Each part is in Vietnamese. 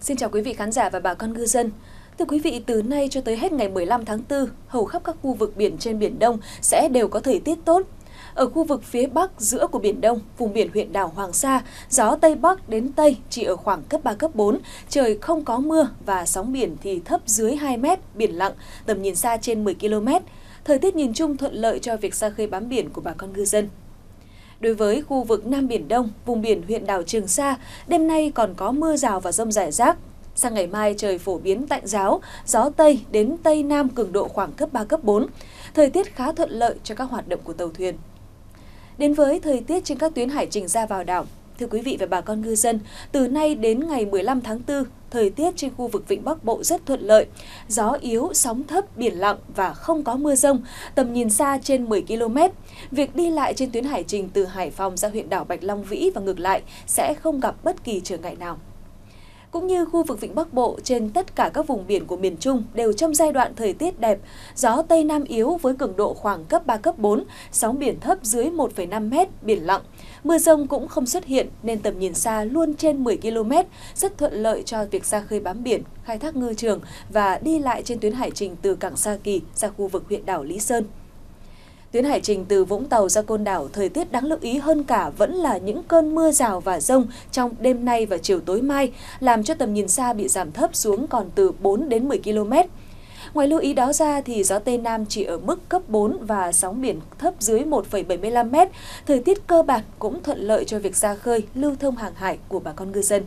Xin chào quý vị khán giả và bà con ngư dân. Thưa quý vị, từ nay cho tới hết ngày 15 tháng 4, hầu khắp các khu vực biển trên Biển Đông sẽ đều có thời tiết tốt. Ở khu vực phía Bắc giữa của Biển Đông, vùng biển huyện đảo Hoàng Sa, gió Tây Bắc đến Tây chỉ ở khoảng cấp 3, cấp 4, trời không có mưa và sóng biển thì thấp dưới 2 mét, biển lặng, tầm nhìn xa trên 10 km. Thời tiết nhìn chung thuận lợi cho việc ra khơi bám biển của bà con ngư dân. Đối với khu vực Nam Biển Đông, vùng biển huyện đảo Trường Sa, đêm nay còn có mưa rào và rông rải rác. Sang ngày mai trời phổ biến tạnh giáo, gió Tây đến Tây Nam cường độ khoảng cấp 3, cấp 4. Thời tiết khá thuận lợi cho các hoạt động của tàu thuyền. Đến với thời tiết trên các tuyến hải trình ra vào đảo, Thưa quý vị và bà con ngư dân, từ nay đến ngày 15 tháng 4, thời tiết trên khu vực Vịnh Bắc Bộ rất thuận lợi. Gió yếu, sóng thấp, biển lặng và không có mưa rông, tầm nhìn xa trên 10 km. Việc đi lại trên tuyến hải trình từ Hải Phòng ra huyện đảo Bạch Long Vĩ và ngược lại sẽ không gặp bất kỳ trở ngại nào cũng như khu vực Vịnh Bắc Bộ trên tất cả các vùng biển của miền Trung đều trong giai đoạn thời tiết đẹp, gió Tây Nam yếu với cường độ khoảng cấp 3, cấp 4, sóng biển thấp dưới 1,5 mét, biển lặng. Mưa rông cũng không xuất hiện nên tầm nhìn xa luôn trên 10 km, rất thuận lợi cho việc ra khơi bám biển, khai thác ngư trường và đi lại trên tuyến hải trình từ cảng Sa Kỳ ra khu vực huyện đảo Lý Sơn. Tuyến hải trình từ Vũng Tàu ra Côn Đảo, thời tiết đáng lưu ý hơn cả vẫn là những cơn mưa rào và rông trong đêm nay và chiều tối mai, làm cho tầm nhìn xa bị giảm thấp xuống còn từ 4 đến 10 km. Ngoài lưu ý đó ra thì gió Tây Nam chỉ ở mức cấp 4 và sóng biển thấp dưới 1,75 m. Thời tiết cơ bản cũng thuận lợi cho việc ra khơi, lưu thông hàng hải của bà con ngư dân.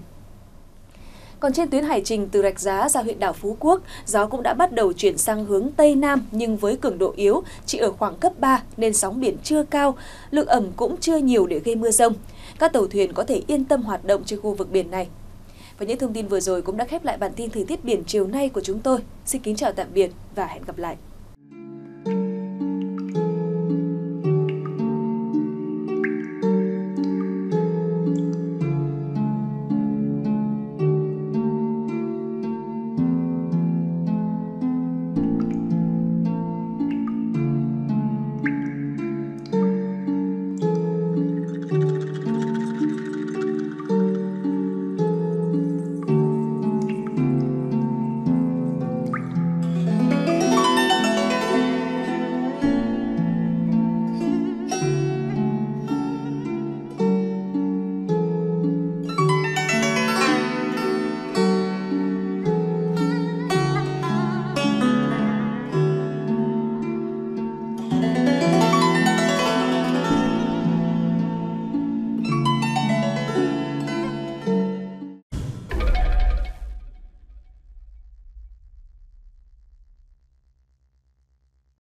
Còn trên tuyến hải trình từ Rạch Giá ra huyện đảo Phú Quốc, gió cũng đã bắt đầu chuyển sang hướng Tây Nam nhưng với cường độ yếu, chỉ ở khoảng cấp 3 nên sóng biển chưa cao, lượng ẩm cũng chưa nhiều để gây mưa rông. Các tàu thuyền có thể yên tâm hoạt động trên khu vực biển này. Và những thông tin vừa rồi cũng đã khép lại bản tin thời tiết biển chiều nay của chúng tôi. Xin kính chào tạm biệt và hẹn gặp lại.